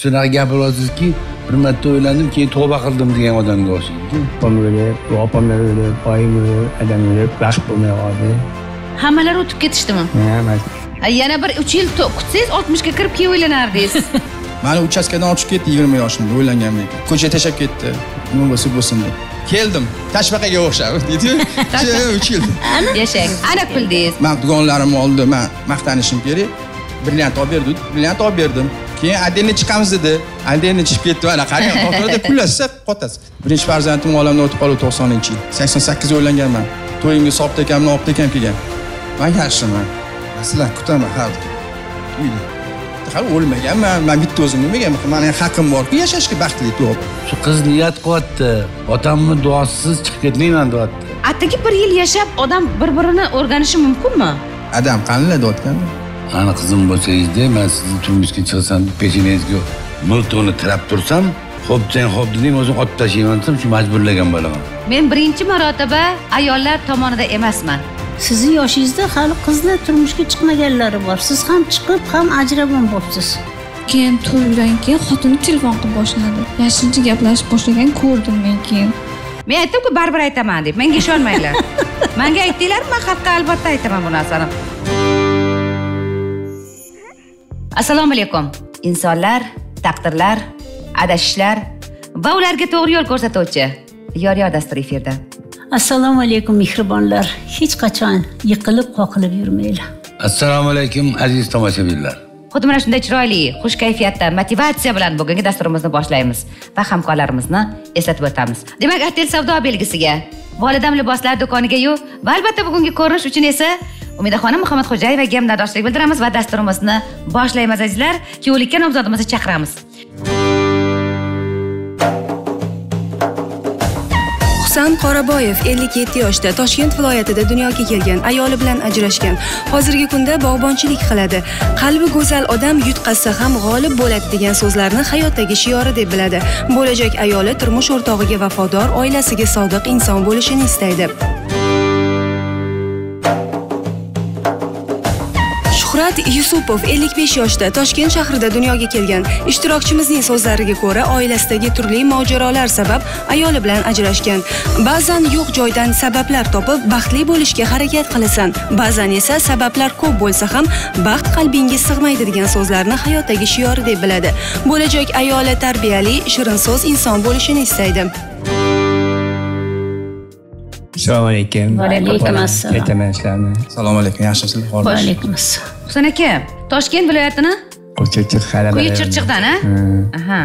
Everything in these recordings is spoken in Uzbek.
shunaqa gapiryapsizki bir marta o'ylandim keyin tavba qildim degan odamga o'xshaydi. Opam o'lib opamlar o'lib oyim o'lib adam o'lib vaqt bo'lmay qoldi. Hammalari o'tib ketishdimi hammasi Ha, yana bir uch yil kutsangiz oltmishga kirib keyin uylanardingiz mani uchastkadan ochib ketdi yigirma yoshimda o'ylanganman ekan ko'cha tashlab ketdi. Nima bo'lsa bo'lsin deb. Keldim. Tashbaqaga o'xshab deydiyu uch yil. Yashang. Aniq bildingiz. Man dugonalarimni oldida man maqtanishim kerak. Brilliant olib berdi brilliant olib berdim keyin отдельно chiqamiz dedi отдельно chiqib ketdi mana qarang xotirada pullasizsa qotasiz birinchi farzandim olamdan o'tib qoldi to'qsoninchi yil sakson sakkizda uylanganman to'yimga sobit akamni olib akam kelgan man yaxshiman sizlarni kutaman har uyda hali o'lmaganman man bitta o'zim o'lmaganman mani ham haqqim borku yashashga baxtli to'g'ri shu qiz niyat qilyapti otamni duosiz chiqib ketmayman deyapti atigi bir yil yashab odam bir birini o'rganishi mumkinmi adam qanday deyotganda ani qizim bo'lsangizda man sizni turmushga chiqsam pechenangizga miltoni tirab tursam xo'p sen xo'p deding o'zim otib tashlayman desam shu majburlagan bo'laman. Men birinchi marotaba ayollar tomonida emasman. Sizni yoshingizda hali qizlar turmushga chiqmaganlari bor. Siz ham chiqib ham ajragan bo'libsiz. Keyin to'ydan keyin xotini telefon qilib boshladi. Yashirincha gaplashib boshlagan ko'rdim men keyin. Men aytdimku baribir aytaman deb menga ishonmanglar. Manga aytdinglar man xalqqa albatta aytaman bu narsani assalomu alaykum. Insonlar taqdirlar adashishlar va ularga to'g'ri yo'l ko'rsatuvchi yor yor dasturi efirda. Assalomu alaykum mehribonlar. Hech qachon yiqilib qoqilib yurmanglar assalomu alaykum aziz tomoshabinlar. Xuddi mana shunday chiroyli xush kayfiyatda motivatsiya bilan bugungi dasturimizni boshlaymiz va hamkorlarimizni eslatib o'tamiz. Demak artel savdo belgisiga volidam liboslar do'konigayu va albatta bugungi ko'rinish uchun esa umidaxonim muhammadxo'jayevaga minnatdorchilik bildiramiz va dasturimizni boshlaymiz azizlar. Kuyovlikka nomzodimizni chaqiramiz. Husan qoraboyev 57 yoshda toshkent viloyatida dunyoga kelgan ayoli bilan ajrashgan. Hozirgi kunda bog'bonchilik qiladi. Qalbi go'zal odam yutqazsa ham g'olib bo'ladi degan so'zlarni hayotdagi shiori deb biladi. Bo'lajak ayoli turmush o'rtog'iga vafodor oilasiga sodiq inson bo'lishini istaydi. Shuhrat yusupov 55 yoshda toshkent shahrida dunyoga kelgan ishtirokchimizning so'zlariga ko'ra oilasidagi turli mojarolar sabab ayoli bilan ajrashgan. Ba'zan yo'q joydan sabablar topib baxtli bo'lishga harakat qilasan. Ba'zan esa sabablar ko'p bo'lsa ham baxt qalbingga sig'maydi degan so'zlarni hayotdagi shiori deb biladi. Bo'lajak ayoli tarbiyali shirin so'z inson bo'lishini istaydi. Assalomu alaykum. Va alaykum assalom. aytaman sizlarni assalomu alaykum yaxshimisizlar va Xo'sh. alaykum assalom. Husan aka toshkent viloyatini? Qo'chirchiq quyi g'alaba chirchiqdan a aha.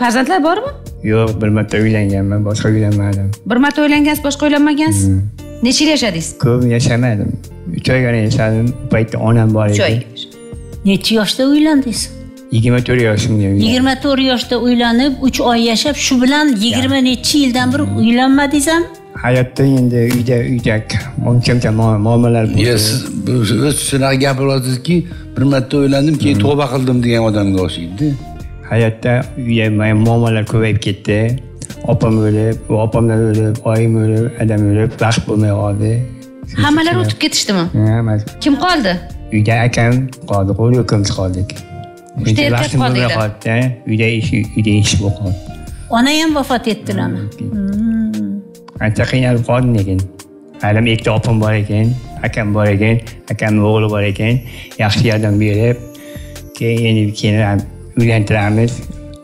Farzandlar bormi? Yo'q bir marta uylanganman boshqa uylanmadim. Bir marta uylangansiz boshqa uylanmagansiz necha yil yashadingiz? Ko'p yashamadim uch oygina yashadim. U paytda onam bor uch oy edi necha yoshda uylandingiz? Yigirma to'rt yoshimda yigirma to'rt yoshda uylanib uch oy yashab shu bilan yigirma necha yildan beri uylanmadingiz ham hayotda endi uyda uyda uncha muncha muammolar siz o'z shunaqa gapiryapsizki bir marta o'ylandim keyin tavba qildim degan odamga o'xshaydi hayotda uyda muammolar ko'payib ketdi. Opam o'lib opamlar o'lib oyim o'lib adam o'lib vaqt bo'lmay qoldi. Hammalari o'tib ketishdimi hammasi kim qoldi? uyda akam qoldi qo'l ikkalamiz qoldik. Uchta erkak qoldinglar. uyda. ish uyda ish bo'lib qoldi ona ham vafot etdilarmi ancha qiynalib qoldim lekin. Halim ikkita opam bor ekan akam bor ekan akamni o'g'li bor ekan. Yaxshi yordam berib keyin endi keyin uylantiramiz.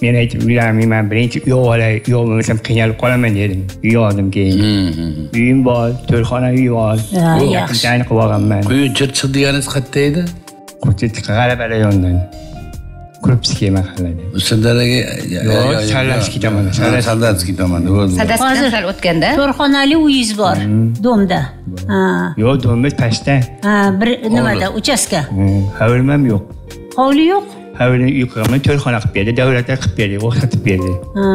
Men aytib uylanmayman birinchi uy olay uy olmasam qiynalib qolaman dedim. Uy oldim keyin. Uyim bor to'rxona uy bor. Ha, Bu yaxshi. yaqindan qilib olganman. Quyi chirchiq deganingiz qayerda edi? G'alaba rayonidan kurpskiy mahallada sirdaryoga Yo'q, Sarlavskiy tomonda, Sarlavskiy. tomonda Hozir- o'tganda. To'rxonali uyingiz bor domda. Ha. Yo'q do'mbiz pastda ha bir nimada uchastka? Hovlim yo'q. Hovli yo'q? Hovlini uy quraman to'rxona qilib berdi davlatlar qilib berdi ruxsat berdi. Ha.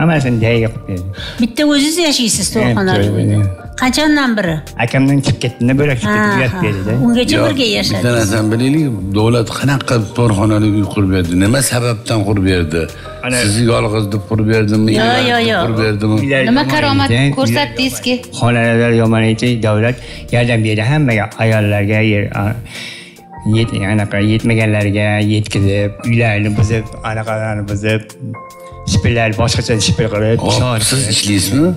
hammasini joyiga qilib berdi. Bitta o'zingiz yashaysiz to'rxonali uyda uyda. qanchadan biri? Akamdan chiqib ketdida bo'lak Ha, uyat ha. berdida ungacha birga bitta yashadingiz narsani bilaylik davlat qanaqa to'rxonali uy qurib berdi nima sababdan qurib berdi? Sizni yolg'iz deb qurib berdimi Yo'q, yo'q, yo'q. qurib berdimi nima karomat ko'rsatdingizki xonalar yomon edi davlat yordam berdi. Hammaga ayollarga anaqa yetmaganlarga yetkazib uylarini buzib anaqalarni buzib shipillar boshqacha shipil qilib siz ishlaysizmi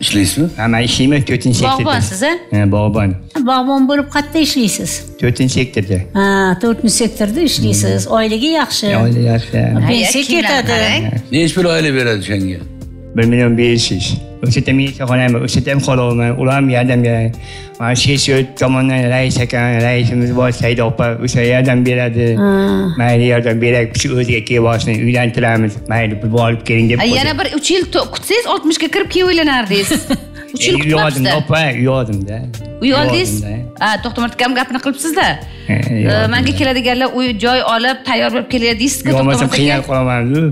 ishlaysizmi Ha, man ishlayman to'rtinchi sektorda. Bog'bonsiz, a? ha bog'bon. Bog'bon bo'lib qayerda ishlaysiz? To'rtinchi sektorda ha to'rtinchi sektorda ishlaysiz. Oyligi yaxshi. Oila yaxshi pensiya ketadi. Nechi pul oila beradi o'shanga bir million besh yuz o'sha yerda men ishlaxonam o'sha yerda ham qolyapman ular ham yordam beradi mana shesho't tomondan rais raisimiz bor saida opa o'sha yordam beradi mayli yordam berak shu o'ziga kelib olsin uylantiramiz mayli pul olib keling deb yana bir uch yil kutsangiz oltmishga kirib keyin uylanardingiz uch yil uyladim kutmabsiz opa uy oldingiz ha qilibsizda manga keladiganlar uy joy olib tayyor bo'lib keladi deysizku yo'lmasam to'xtamay qiynalib qolamanku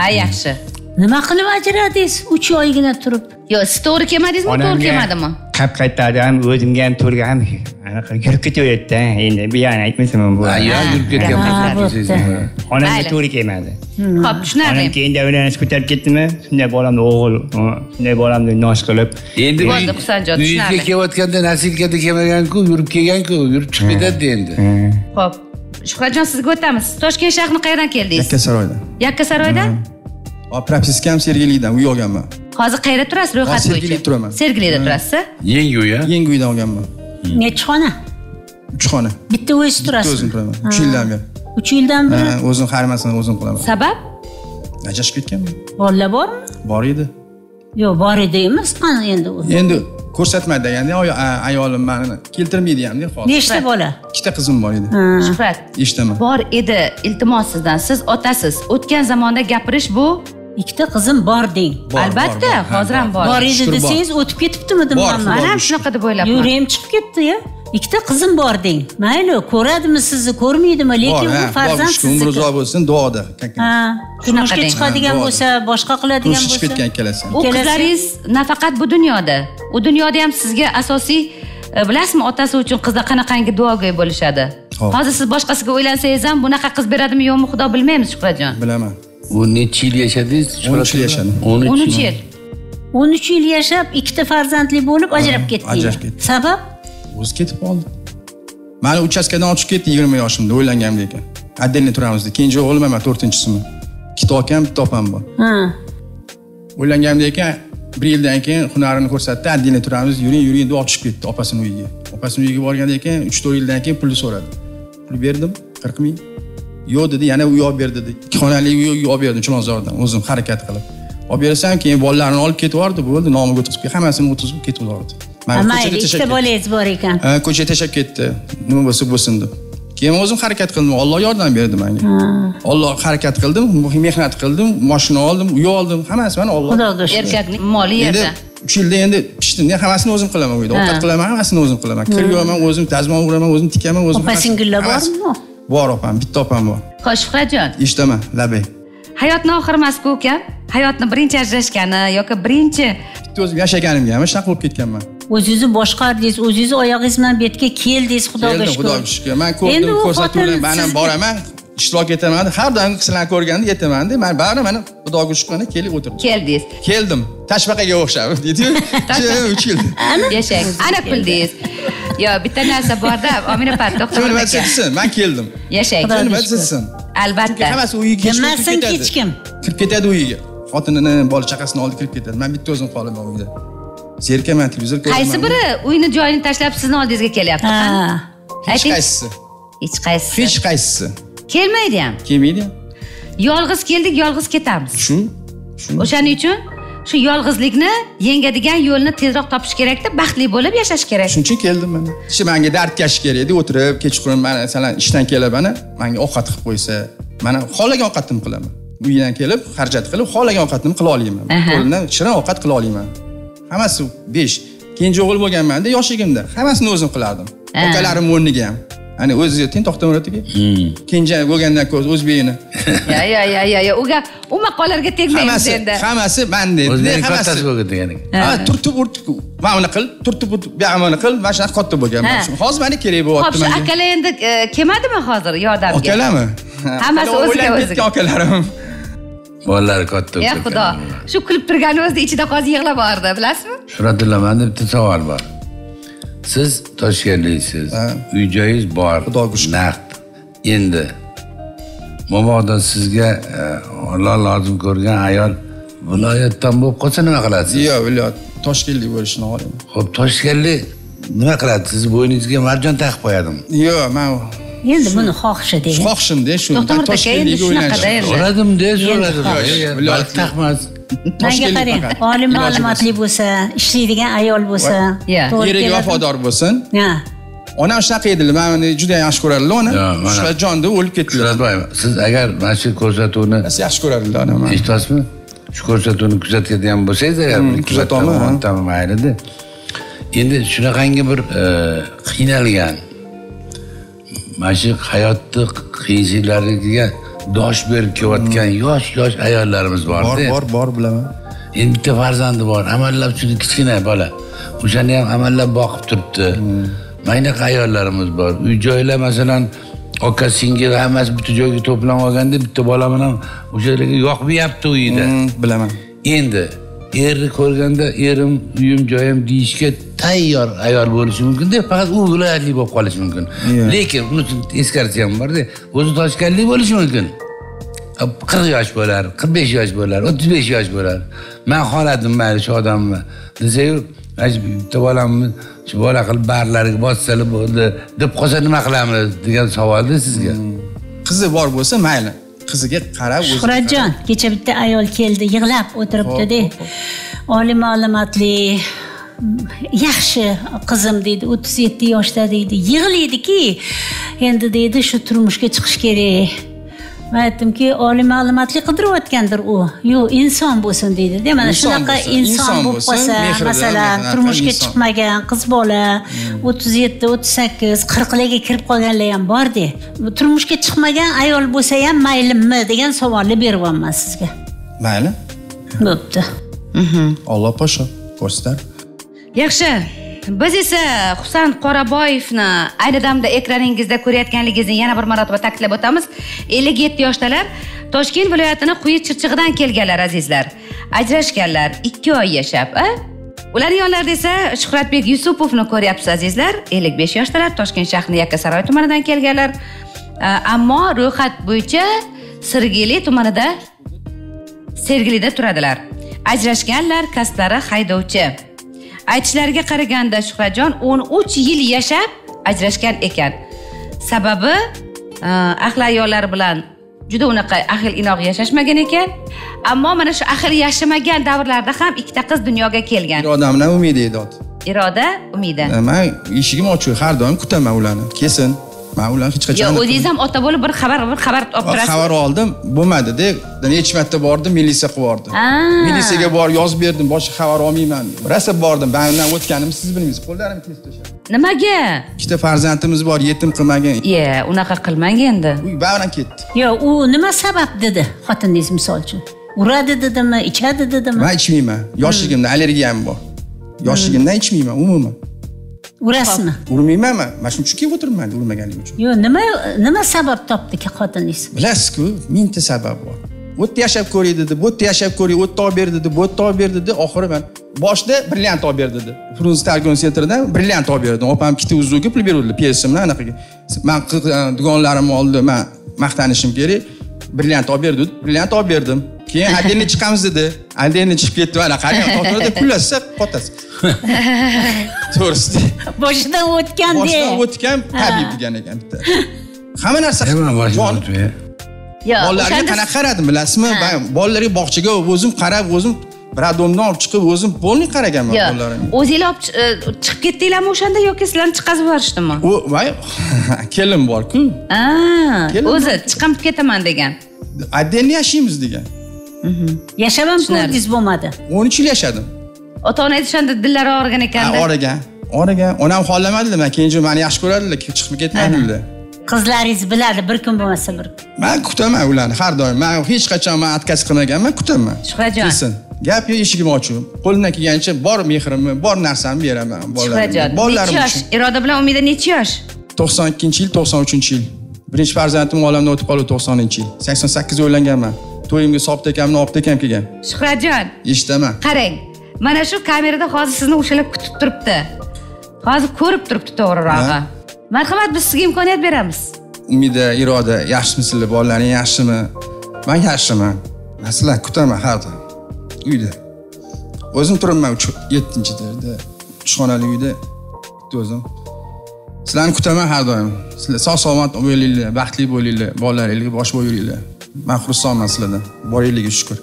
ha, yaxshi nima qilib ajradingiz uch oygina turib? Yo siz to'g'ri kelmadingizmi to'g'ri kelmadimi? qap qaytadi ham o'zimga ham to'rga ham anaqa yurib ketaveradida endi bu yoqni aytmasam bu. Yurib ketgan onamga to'g'ri kelmadi. Ho'p onam tushunarli. Keyin davlatni ko'tarib ketdimi? Shunday bolamni o'g'il shunday bolamni nosh qilib. Endi Bo'ldi, Husanjon, tushunarli. kelayotganda nasilkada kelmaganku yurib kelganku yurib chiqib ketadida endi. Ho'p shuhratjon sizga o'tamiz. Toshkent shahrini qayerdan keldingiz? Yakkasaroydan yakkasaroydan hop propiskam sergeliydan uy olganman hozir qayerda turasiz ro'yxat bo'yicha? Sergelida turaman. sergelida turasiz yangi uy a yangi uydan olganman. Nechi xona? Uch xona. Bitta o'zi bitta turasiz. o'zim turaman. Uch yildan beri. Uch yildan beri? Ha, o'zim xarimasini o'zim qilaman sabab? Ajrashib ketganman. Bolalar bormi? Bor edi. Yo'q bor edi emas qani endi u? Endi ko'rsatmadi deganda ayolim mani keltirmaydi hamda hozir nechta bola? Ikkita qizim bor edi. Ha. shuhrat eshitaman. Bor edi iltimos sizdan. Siz otasiz. O'tgan zamonda gapirish bu ikkita qizim bor deng. Albatta hozir ham bor bor. edi desangiz o'tib ketibdimi diman man ham shunaqa deb o'ylabman. Yurim chiqib ketdi-ya ikkita qizim bor deng. Mayli ko'radimi sizni? Ko'rmaydimi? Lekin u farzand bor umri sizniki. uzoq bo'lsin duoda. Ha turmushga chiqadigan bo'lsa boshqa qiladigan turmushga chiqib bo'lsa. ketgan ikkalasi u qizlaringiz nafaqat bu dunyoda. U dunyoda ham sizga asosiy e, bilasizmi otasi uchun qizlar qanaqangi duogo'y bo'lishadi? Hozir siz boshqasiga o'ylansangiz ham bunaqa qiz beradimi yo'qmi xudo bilmaymiz shuhratjon. Bilaman u necha yil yashadingiz? O'n uch yil yashadim. o'n uch yil. O'n uch yil. Yashab ikkita farzandli bo'lib ajrab ketdingiz. ajrab ketdim. sabab? O'zi ketib qoldi. Mani uchastkadan ochib ketdi yigirma yoshimda o'ylanganimda ekan. Отдельно turamiz dedi kenja o'g'lim man to'rtinchisiman. Ikkita akam bitta opam bor. Ha. O'ylanganimda ekan bir yildan keyin hunarini ko'rsatdi отдельно turamiz yuring yuring deb ochib ketdi opasini uyiga. Opasini uyiga borgandan keyin uch to'rt yildan keyin pulni so'radi. Pul berdim qirq ming yo'q dedi yana uy olib ber dedi. Ikki xonali uy olib berdim chilonzordan o'zim harakat qilib. Olib bersam keyin bolalarini olib ketib yubordi bo'ldi nomiga o'tkazib hammasini o'tkazib ketib yubordi. Mayli ikkita bolangiz bor ekan. Ha, ko'chaga tashlab ketdi. Nima bo'lsa bo'lsin deb. Keyin o'zim harakat qildim. Olloh yordam berdi menga olloh harakat qildim mehnat qildim moshina oldim uy oldim. Hammasi mana olloh xudoga shukur erkakning moli endi yerda uch yilda endi pishdim. Men hammasini o'zim qilaman uyda ovqat qilaman hammasini o'zim qilaman. Kir yuvaman o'zim dazmol uraman o'zim tikaman o'zim opa singillar bormi bor opam bitta opam bor. Ho'sh shuhratjon eshitaman labay hayotni oxiri emasku ukam hayotni birinchi ajrashgani yoki birinchi bitta o'zim yashaganimga ham shunaqa bo'lib ketganman. O'zingizni boshqardingiz o'zingizni oyog'ingiz bilan bu yerga keldingiz xudoga shukur. Xudoga shukur. Man Endi ko'rdim ko'rsatuvlar man ham boraman ishtirok etaman har doim sizlarni ko'rganda yetamanda man baribir mana xudoga shukur kelib o'tirdim. Keldingiz. Keldim. Tashbaqaga o'xshab deydiyu. Uch yil yashang aniq bildingiz yo bitta narsa borda omina opa nima aka desin man keldim. Yashang shukur. desin albatta. Hammasi uyiga ketadi. hech kim. kirib ketadi uyiga. Xotinini bola chaqasini oldi kirib ketadi. Man bitta o'zim qolaman uyda. Zerikaman televizor ko'raman qaysi biri uyni joyini tashlab sizni oldingizga kelyapti? Ha. Hech qaysisi. Hech qaysisi. Hech qaysisi kelmaydi ham. Kelmaydi yolg'iz keldik yolg'iz ketamiz. Shu o'shaning uchun shu yolg'izlikni yengadigan yo'lni tezroq topish kerakda baxtli bo'lib yashash kerak. Shuning uchun keldim mana. Shu manga dardkash kerak edi o'tirib kechqurun masalan ishdan kelib mana manga ovqat qilib qo'ysa mana xohlagan ovqatimni qilaman uydan kelib xarajat qilib xohlagan ovqatimni qila olaman qo'limdan shirin ovqat qila olaman hammasi besh. Kenja o'g'il bo'lganmanda yoshligimda hammasini o'zim qilardim. Ha. akalarim o'rniga ham ana o'zingiz ayting to'xtamurod aka Hmm. kenja bo'lgandan ko'ra o'zbekni ya ya ya ya ya uga u maqollarga tegmaymiz endi. hammasi man dedi o'zbekning hammasi. kattasi bo'lgan deganing. Ha. Turtib urtib mana buni qil turtib urtib bu yog'ini qil mana shunaqa katta bo'lganman Ha. hozir mana kerak ho'p bo'lyapti shu manga. akalar endi e, kelmadimi hozir yordamga? Okalarmi? Hammasi o'ziga ketgan akalarim. bolalari katta ya bo'lib xudo shu kulib turgani o'zida ichida hozir yig'lab yubordi bilasizmi? Shuhratilla manda bitta savol bor siz toshkentliksiz uy joyingiz bor. Xudoga shukr. naqd. Endi mabodo sizga e, olloh lozim ko'rgan ayol viloyatdan bo'lib qolsa nima qilasiz? Yo'q viloyat toshkentlik bo'lishini xohlayman ho'p toshkentlik nima qiladi? Sizni bo'yningizga marjon taqib qo'yadimi? Yo'q man endi buni xohishi degan. Xohishimda shu toshkentlik shunaqada o'ylanishim. endi. so'radim. balki taqmas manga qarang oliy ma'lumotli bo'lsa ishlaydigan ayol bo'lsa keladi. vafodor bo'lsin. Ha. Onam shunaqa edilar mani juda yaxshi ko'radilar uni. Yo, mana- shuhratjon deb o'lib ketdilar. Siz agar mana shu ko'rsatuvni yaxshi ko'radilar onam eshityapsizmi shu ko'rsatuvni kuzatadigan bo'lsangiz agar Hmm, kuzataman, o'ntami maylida endi shunaqangi bir e, qiynalgan mana shu hayotni qiyinchiliklariga dosh berib kelayotgan yosh yosh ayollarimiz bor borda. Bor bor bilaman. Endi bitta farzandi bor amallab shuni kichkina bola. O'shani ham amallab boqib turibdi. Mana bunaqa ayollarimiz bor. Uy joylar masalan aka singil hammasi bitta joyga to'planib olganda bitta bola bilan o'shalarga yoqmayapti uyida. Hmm, bilaman. Endi erni ko'rganda erim uyim joyim deyishga tayyor ayol bo'lishi mumkinda faqat u viloyatli bo'lib qolishi mumkin. Lekin uni teskarisi ham borda o'zi toshkentlik bo'lishi mumkin. Qirq yosh bo'lar qirq besh yosh bo'lar o'ttiz besh yosh bo'lar. Man xohladim mayli shu odamni. Desayu bitta bolamni shu bola qilib barlariga bossalar bo'ldi deb qolsa nima qilamiz? degan savolda sizga. Qizi bor bo'lsa mayli qiziga qarab shuhratjon kecha bitta ayol keldi yig'lab o'tiribdida oliy ma'lumotli yaxshi qizim deydi o'ttiz yetti yoshda deydi. Yig'laydiki endi deydi shu turmushga chiqish kerak man aytdimki oliy ma'lumotli qidirayotgandir u. Yo'q inson bo'lsin deydi. De mana shunaqa inson bo'lib qolsa masalan turmushga chiqmagan qiz bola o'ttiz yetti o'ttiz sakkiz qirqlarga kirib qolganlar ham borda turmushga chiqmagan ayol bo'lsa ham maylimi degan savolni beryapman sizga. Mayli. Bo'pti. Olloh podsho ko'rsatar yaxshi biz esa husan qoraboyevni ayni damda ekraningizda ko'rayotganligingizni yana bir marotaba ta'kidlab o'tamiz. Ellik yetti yoshdalar toshkent viloyatini quyi chirchig'idan kelganlar azizlar. Ajrashganlar ikki oy yashab a? Yonlarida esa shuhratbek yusupovni ko'ryapsiz azizlar. Ellik besh yoshdalar toshkent shahrini yakkasaroy tumanidan kelganlar. Ammo ro'yxat bo'yicha sirgeli tumanida sergelida turadilar. Ajrashganlar kasblari haydovchi. Aytishlariga qaraganda shuhratjon o'n uch yil yashab ajrashgan ekan. Sababi e, ahli ayollari bilan juda unaqa ahil inoq yashashmagan ekan. Ammo mana shu ahil yashamagan davrlarda ham ikkita qiz dunyoga kelgan. Bir odamdan umid edod iroda umida man eshigim ochiq har doim kutaman ularni. Kelsin man ularni hech qachon o'zingiz ham ota bo'lib bir xabar bir xabar olib turasiz. Xabar oldim bo'lmadida. Necha marta bordim militsiya qilib yubordi. Ah. militsiyaga borib yozib berdim boshqa xabar olmayman. Rosa bordim man undan o'tganimni siz bilmaysiz qo'llarimni kesib tashladim nimaga? Ikkita farzandimiz bor yetim qilmagan ye unaqa qilmang endi. Uy bari ketdi. Yo'q u nima sabab dedi xotiningiz misol uchun? Uradi dedimi ichadi dedimi? Man ichmayman yoshligimdan allergiyam bor. Yoshligimdan ichmayman umuman urasizmi urmayman man mana shuning uchun kelib o'tiribman urmaganlik uchun. Yo'q nima nima sabab topdiki xotiningiz bilasizku mingta sabab bor. Yerda yashab ko'ray dedi bu yerda yashab ko'ray u yerda olib ber dedi bu yerda olib ber dedi. Oxiri man boshida brilliant olib ber dedi. Frunze targon sentridan brilliant olib berdim. Opam ikkita uzuga pul beruvdilar psmdan anaqaga. Man qil- dugonalarimni oldida man maqtanishim kerak. Brilliant olib ber dedi brilliant olib berdim keyin отдельно chiqamiz dedi. Отдельно chiqib ketdi mana qarang oxirida pullashsa qotasiz to'g'risida boshidan o'tgan boshidan o'tgan tabib degan ekan bitta hamma narsa bolalarga qanaqa qaradim bilasizmi bolalarga bog'chaga o'zim qarab o'zim radomdan olib chiqib o'zim polniy qaraganman bolalarimga o'zinglar olib chi- chiqib ketdinglarmi o'shanda yoki sizlarni chiqazib yuborishdimi u voy kelin borku o'zi chiqib ketaman degan отдельно yashaymiz degan yashab ham ko'rdingiz bo'lmadi. O'n uch yil yashadim. Ota onangiz o'shanda dillari og'rigan ekanda. oragan oragan onam xohlamadilar man kenja mani yaxshi ko'radilar chiqib ketmaydilar qizlaringiz biladi bir kun bo'lmasa bir kun. Man kutaman ularni har doim. Man hech qachon man отказ qilmaganman kutaman. Shuhratjon. kelsin. Gap yo'q eshigim ochiq. Qo'limdan kelganicha bor mehrimni bor narsamni beraman bolalarimga bolalarim necha yosh? iroda bilan umida necha yosh? To'qson ikkinchi yil to'qson uchinchi yil. Birinchi farzandim olamdan o'tib qoldi to'qsoninchi yil. Sakson sakkiz uylanganman to'yimga sobit akamni opit akam kelgan. Shuhratjon eshitaman qarang mana shu kamerada hozir sizni o'shalar kutib turibdi. Hozir ko'rib turibdi to'g'rirog'i. Marhamat biz sizga imkoniyat beramiz. Umida iroda yaxshimisizlar bolalaring yaxshimi? Man yaxshiman. Man sizlarni kutaman har doim. Uyda. O'zim turibman uch yettinchida uch xonali uyda. Bitta o'zim. Sizlarni kutaman har doim. Sizlar sog' salomat bo'linglar baxtli bo'linglar bolalaringlarga bosh bo'lib yuringlar man xursandman sizlardan boringlarga shukur.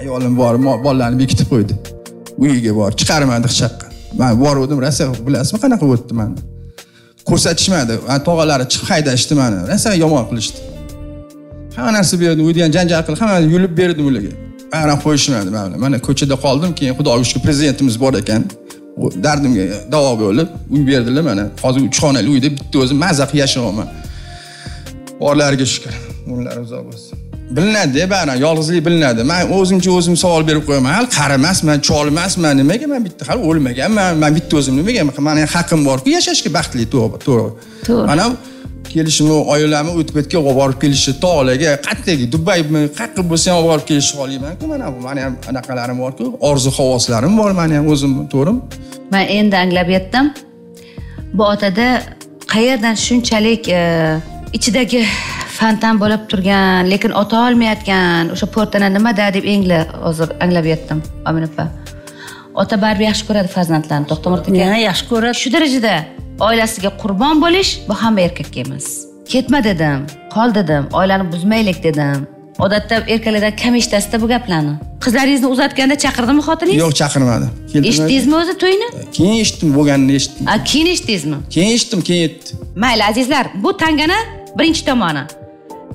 Ayolim borib bolalarni bekitib qo'ydi. Uyiga borib chiqarmadi hech yoqqa man boruvdim rosa bilasizmi qanaqa o'tdi mani ko'rsatishmadi. Tog'alari chiqib haydashdi mani. Rosa yomon qilishdi. Hamma narsa berdim uyda ham janjal qilib hammani yulib berdim ularga. Bayram qo'yishmadi mana ko'chada qoldim keyin xudoga shukur prezidentimiz bor ekan. Dardimga davo bo'lib uy berdilar mana. Hozir uch xonali uyda bitta o'zim mazza qilib yashayapman borlariga shukur umrlari uzoq bo'lsin. Bilinadi baribir yolg'izlik bilinadi. Man o'zimcha o'zim savol berib qo'yaman. Hali qari emasman chol emasman nimaga man bitta hali o'lmaganman? Man bitta o'zim nimaga? Mani haqqim borku yashashga baxtli to'g'ri to'g'ri. To'g'ri. mana kelishimni oilamni o'tib ketgan olib borib kelishni tog'larga qayerga dubaymi qayerqa bo'lsa ham olib borib kelishni xohlaymanku mana bu mani ham anaqalarim borku orzu havoslarim bor mani ham o'zimni to'g'rimi man endi anglab yetdim. Bu otada qayerdan shunchalik e, ichidagi fantan bo'lib turgan lekin ota olmayotgan o'sha po'rtana nimada deb endi hozir anglab yetdim omin opa ota baribir yaxshi ko'radi farzandlarini to'xtamurod aka yana yaxshi ko'radi. Shu darajada oilasiga qurbon bo'lish bu hamma erkakka emas. Ketma dedim qol dedim oilani buzmaylik dedim. Odatda erkaklardan kam eshitasizda bu gaplarni. Qizlaringizni uzatganda chaqirdimi xotiningiz? Yo'q chaqirmadi. Eshitdingizmi o'zi to'yni? Keyin eshitdim bo'lganini eshitdim. A keyin eshitdingizmi keyin eshitdim keyin yetdi. Mayli azizlar bu tangani birinchi tomoni.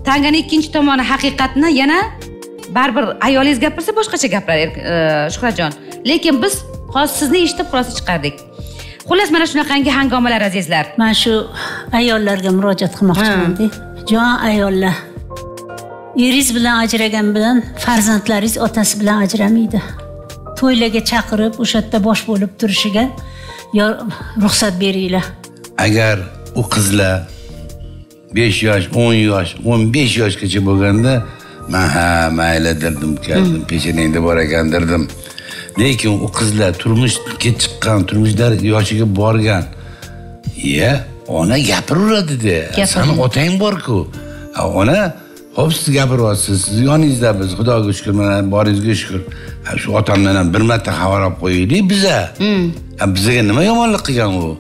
Tangani ikkinchi tomoni haqiqatni yana baribir ayolingiz gapirsa boshqacha gapirar er- e, shuhratjon lekin biz hozir sizni eshitib xulosa chiqardik. Xullas mana shunaqangi hangomalar azizlar. Man shu ayollarga murojaat qilmoqchimanda jon ayollar. Eringiz bilan ajragan bilan farzandlaringiz otasi bilan ajramaydi. To'ylarga chaqirib o'sha yerda bosh bo'lib turishiga yo ruxsat beringlar. Agar u qizlar besh yosh o'n yosh o'n besh yoshgacha bo'lganda man ha mayli derdim keldim pechenangda bor ekan derdim lekin u qizlar turmushga chiqqan turmushlar yoshiga borgan. Iya ona gapiraveradi de. Gapiradi. sani otang borku. Ona ho'p siz gapiryapsiz siz yoningizdamiz xudoga shukur mana boringizga shukur shu otamdan ham bir marta xabar olib qo'yaylik biza. Ha, bizaga nima yomonlik qilgan u?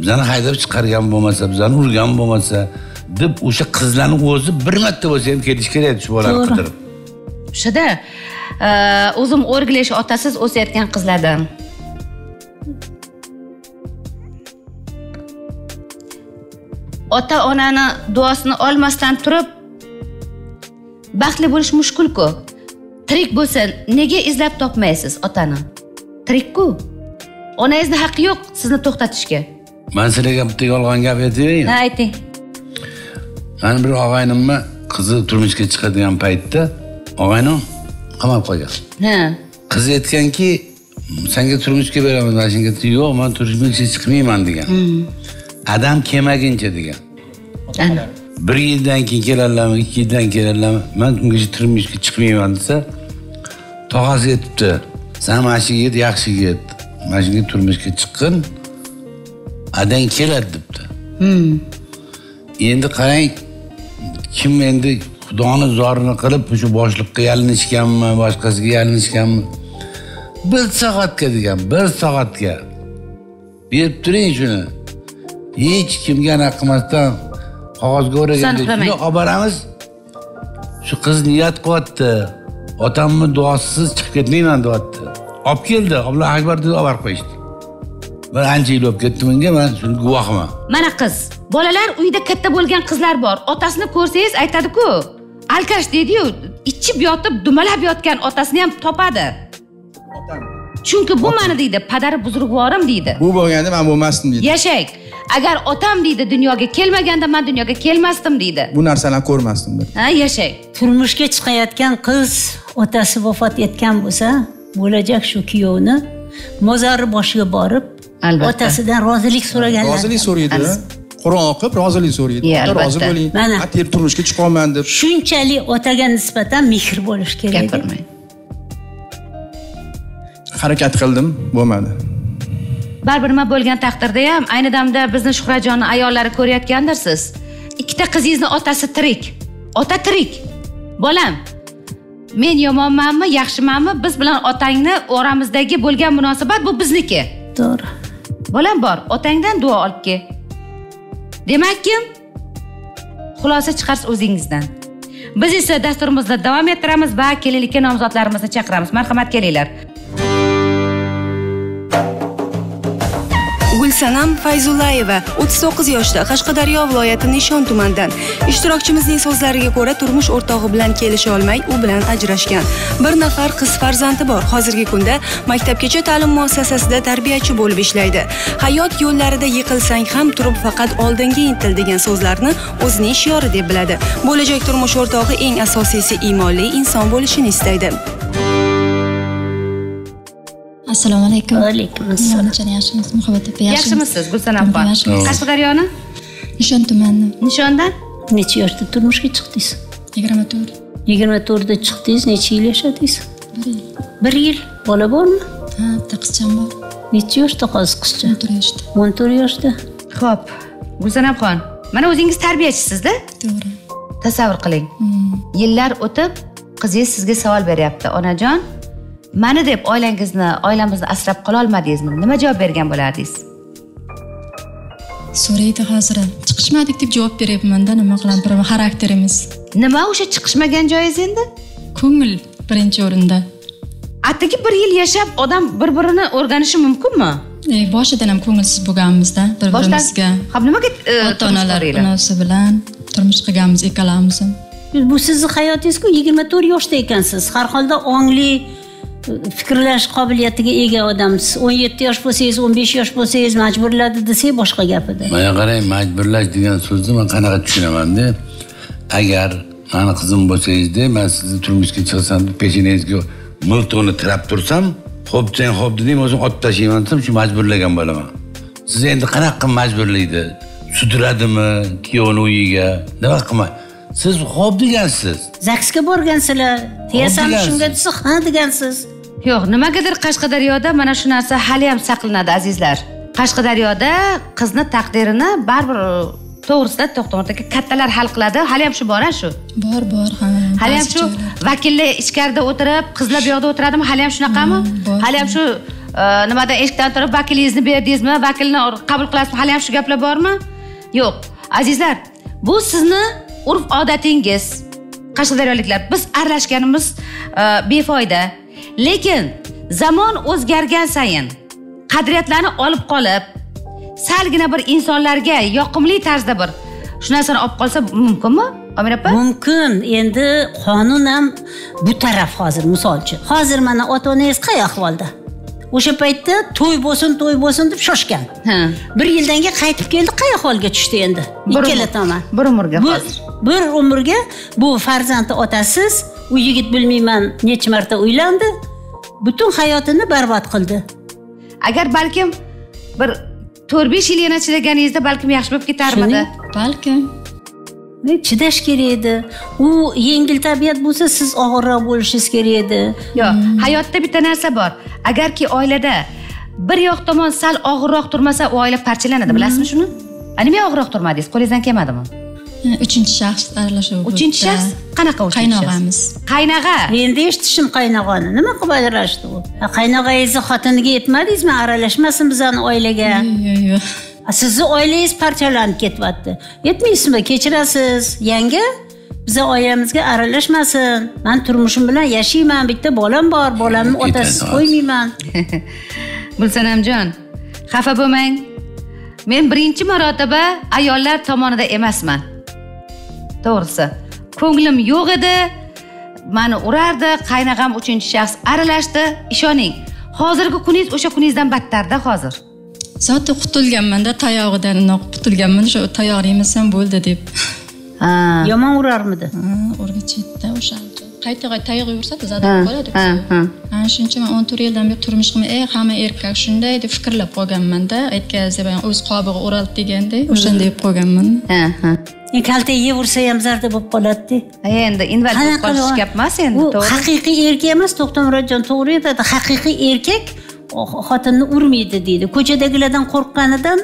Bizani haydab chiqargan bo'lmasa bizani urgan bo'lmasa deb o'sha qizlarni o'zi bir marta bo'lsa ham kelishi kerak shu bolani qidirib o'shada e, o'zim o'rgilish otasiz o'sayotgan qizlardan. Ota onani duosini olmasdan turib baxtli bo'lish mushkulku. Tirik bo'lsa nega izlab topmaysiz otani? Tirikku. Onangizni haqqi yo'q sizni to'xtatishga. Man sizlarga bitta yolg'on gap aytaymi ha ayting. Mani bir og'aynimni qizi turmushga chiqadigan paytda og'aynim qamab qolgan ha qiz aytganki senga turmushga beraman mana shunga yo'q man turmushga chiqmayman degan. Adam kelmaguncha degan. Bir yildan keyin keladilarmi ikki yildan keladilarmi man ungacha turmushga chiqmayman desa tog'asi aytibdi san mana shu yigit yaxshi yigit mana shunga turmushga chiqqin. Adang keladi debdi. Endi qarang kim endi xudoni zorini qilib shu boshliqqa yalinishganmi boshqasiga yalinishganmi? Bir soatga degan bir soatga. Berib turing shuni. Hech kimga anaqa qilmasdan qog'ozga o'raganda Sanqramang. shuni olib boramiz. Shu qiz niyat qilyapti. Otamni duosisiz chiqib ketmayman deyapti. Olib keldi. Allohu akbar deb olib borib qo'yishdi. Bir ancha yil bo'lib ketdi bunga man shuni guvohiman mana qiz bolalar uyda katta bo'lgan qizlar bor. Otasini ko'rsangiz aytadiku alkash deydiyu ichib yotib dumalab yotgan otasini ham topadi. Chunki bu mani deydi padari buzrukvorim deydi. Bu bo'lganda man bo'lmasdim deydi. Yashang agar otam deydi dunyoga kelmaganda man dunyoga kelmasdim deydi. Bu narsalarni ko'rmasdim dedi. Ha yashang turmushga chiqayotgan qiz otasi vafot etgan bo'lsa bo'lajak shu kuyovni mozori boshiga borib Albatta. otasidan rozilik so'raganlar. Rozilik so'raydi qur'on o'qib rozilik so'raydi. Ya, ota rozi bo'ling. Mana. turmushga chiqolman deb shunchalik otaga nisbatan mehr bo'lishi kerak. Gapirmang. Harakat qildim bo'lmadi. Baribir nima bo'lgan taqdirda ham ayni damda bizni shuhratjonni ayollari ko'rayotgandirsiz? Ikkita qizingizni otasi tirik. Ota tirik. Bolam men yomonmanmi yaxshimanmi? Biz bilan otangni oramizdagi bo'lgan munosabat bu bizniki. To'g'ri. Bolam bor otangdan duo olib kel demakki xulosa chiqarsiz o'zingizdan. Biz esa dasturimizni davom ettiramiz va kelinlikka nomzodlarimizni chaqiramiz. Marhamat kelinglar. Gulsanam fayzullayeva 39 yoshda qashqadaryo viloyati nishon tumanidan. Ishtirokchimizning so'zlariga ko'ra turmush o'rtog'i bilan kelisha olmay u bilan ajrashgan. Bir nafar qiz farzandi bor. Hozirgi kunda maktabgacha ta'lim muassasasida tarbiyachi bo'lib ishlaydi. Hayot yo'llarida yiqilsang ham turib faqat oldinga intil degan so'zlarni o'zining shiori deb biladi. Bo'lajak turmush o'rtog'i eng asosiysi iymonli inson bo'lishini istaydi. Assalomu alaykum. Vaalaykum assalom. Yonajon yaxshimisiz muhabbat opa yaxshimisiz gulsanam opa qashqadaryoni nishon tumani nishondan? Necha yoshda turmushga chiqdingiz? Yigirma to'rt yigirma to'rtda chiqdingiz necha yil yashadingiz? Bir yil. Bir yil. Bola bormi? Ha bitta qizcham bor. Necha yoshda hozir qizcha? O'n to'rt yoshda. O'n to'rt yoshda. Ho'p gulsanamxon mana o'zingiz tarbiyachisizda? To'g'ri. Tasavvur qiling. Hmm. yillar o'tib qizingiz sizga savol beryapti. Onajon mani deb oilangizni oilamizni asrab qololmadingizmi nima javob bergan bo'lardingiz? So'raydi hozir chiqishmadik deb javob beryapmanda nima qilaman bir xarakterimiz. Nima o'sha chiqishmagan joyingiz endi? Ko'ngil birinchi o'rinda. Atigi bir yil yashab odam bir birini o'rganishi mumkinmi? E, boshidan ham ko'ngilsiz bo'lganmizda bir birimizga hop nimaga ota onalar binosi bilan turmush qilganmiz ikkalamiz ham bu sizni hayotingizku yigirma to'rt yoshda ekansiz. Har holda ongli fikrlash qobiliyatiga ega odamsiz. o'n yetti yosh bo'lsangiz o'n besh yosh bo'lsangiz majburladi desak boshqa gap edi. Mana qarang majburlash degan so'zni man qanaqa tushunamanda agar mani qizim bo'lsangizda man sizni turmushga chiqsam deb peshonangizga miltig'ini tirab tursam xo'p sen xo'p deding o'zim otib tashlayman desam shu majburlagan bo'laman. Siz endi qanaqa qilib majburlaydi? Sudiradimi kuyovni uyiga? Nima qilma siz xo'p degansiz. Zagsga borgansizlar degansiz. shunga desa ha degansiz yo'q nimagadir qashqadaryoda mana shu narsa hali ham saqlanadi azizlar. Qashqadaryoda qizni taqdirini baribir to'g'risida to'xtamon aka kattalar hal qiladi. Hali ham shu bor a shu? Bor bor ha hali ham shu vakillar ichkarida o'tirib qizlar bu yoqda o'tiradimi? Hali ham shunaqami? Hali ham shu e, nimadan eshikdan turib vakilingizni berdingizmi? Vakilni qabul qilasizmi? Hali ham shu gaplar bormi? Yo'q. Azizlar bu sizni urf odatingiz qashqadaryoliklar biz aralashganimiz e, befoyda lekin zamon o'zgargan sayin qadriyatlarni olib qolib salgina bir insonlarga yoqimli tarzda bir shu narsani olib qolsa mumkinmi omina opa? Mumkin. Endi qonun ham bu taraf hozir misol uchun. Hozir mana ota onangiz qay ahvolda? O'sha paytda to'y bo'lsin to'y bo'lsin deb shoshgan. Bir yildan keyin qaytib keldi qay ahvolga tushdi endi? Ikkala tomon. bir umrga bir umrga bu farzandi otasiz u yigit bilmayman necha marta uylandi butun hayotini barbod qildi. Agar balkim bir to'rt besh yil yana chidaganingizda balkim yaxshi bo'lib ketarmidi? Balkim. Chidash kerak edi? U yengil tabiat bo'lsa siz og'irroq bo'lishingiz kerak edi. Yo'q hayotda bitta narsa bor. Agarki oilada bir yoq tomon sal og'irroq turmasa u oila parchalanadi bilasizmi shuni? A nimaga og'irroq turmadingiz qo'lingizdan kelmadimi uchinchi shaxs aralashuv uchinchi shaxs qanaqa qaynog'amiz. Qaynag'a endi eshitishim qaynog'ani nima qilib ajrashdi u? Qaynog'angizni xotiniga aytmadingizmi aralashmasin bizani oilaga. Yo'q yo'q sizni oilangiz parchalanib ketyapti aytmaysizmi kechirasiz. Yanga biza oilamizga aralashmasin. Man turmushim bilan yashayman. Bitta bolam bor. Bolamni otasiz qo'ymayman. Gulsanamjon xafa bo'lmang. Men birinchi marotaba ayollar tomonida emasman to'g'risi ko'nglim yo'q edi. Mani urardi qaynog'am uchinchi shaxs aralashdi. Ishoning hozirgi kuningiz o'sha kuningizdan battarda hozir. Zoti qutulganmanda tayog'idan qutulganman o'sha tayoqni yemasam bo'ldi deb. Ha. Yomon urarmidi? Ha, o'rgachitda o'sha qayta qayta tayoq yursa ha zadab qoladi ha ha. Ana shuning uchun man o'n to'rt yildan beri turmush qilmay ey hamma erkak shunday deb fikrlab qolganmanda aytganingizda o'z qobig'i o'raldi deganday o'shanda deb qolganman ha ha kalta yeyaversa ham zarda bo'lib qoladida. Endi invalid bo'lib qolish gap emas endi u haqiqiy erkak emas to'xtamurodjon to'g'ri aytadi haqiqiy erkak xotinni urmaydi deydi. Ko'chadagilardan qo'rqqanidan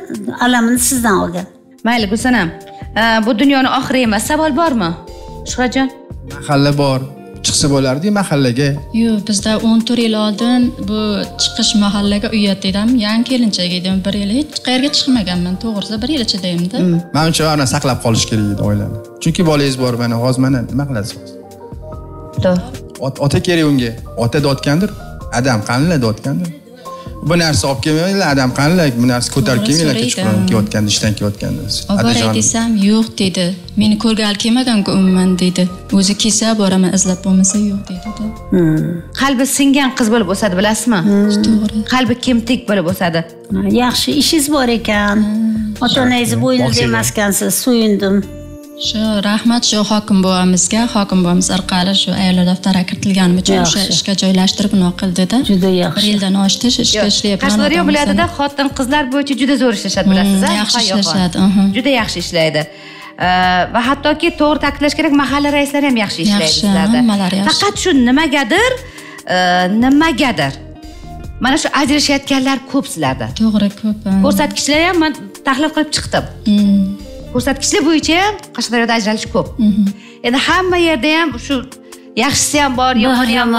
alamini sizdan olgan. Mayli gulsanam. Bu dunyoni oxiri emas savol bormi? Shuhratjon mahalla bor chiqsa bo'lardi mahallaga. Yo'q bizda o'n to'rt yil oldin bu chiqish mahallaga uyat edim yangi kelinchak edim bir yil hech qayerga chiqmaganman to'g'risi bir yil ichidayimda. Manimcha ana saqlab qolish kerak edi oilani chunki bolangiz bor mana hozir mana nima qilasiz ota kerak unga. Ota dotgandir adam qanilar dotgandir bu narsa olib kelmanglar adam qanilar bu narsa ko'tarib kelmanglar kechqurun kelayotganda ishdan kelayotganda olib boray desam yo'q dedi. Meni ko'rgali kelmaganku umuman dedi. O'zi kelsa boraman izlab bo'lmasa yo'q dedida qalbi singan qiz bo'lib o'sadi bilasizmi? To'g'ri. Qalbi kemtik bo'lib o'sadi. Yaxshi ishingiz bor ekan. Ota onangizni bo'ynida emas ekansiz suyundim shu rahmat shu hokim buvamizga hokim buvamiz orqali shu ayollar daftari kiritilganim uchun o'sha ishga joylashtirib bunaqa qildida juda bir yaxshi yildan oshdi shu ishga ishlayapman. qashqadaryo viloyatida xotin qizlar bo'yicha juda zo'r ishlashadi bilasiz Hmm, yaxshi ishlashadi, juda yaxshi ishlaydi. Va hattoki to'g'ri ta'kidlash kerak mahalla raislari ham yaxshi ishlaydi Yaxshi, sizlarda. hammalari yaxshi. faqat shu nimagadir e, nimagadir. Mana shu ajrashayotganlar ko'p sizlarda. To'g'ri ko'p ko'rsatkichlar ham man tahlil qilib chiqdim. Hmm, ko'rsatkichlar bo'yicha ham qashqadaryoda ajralish ko'p. Mhm. endi hamma yerda ham shu yaxshisi ham bor yomoni ham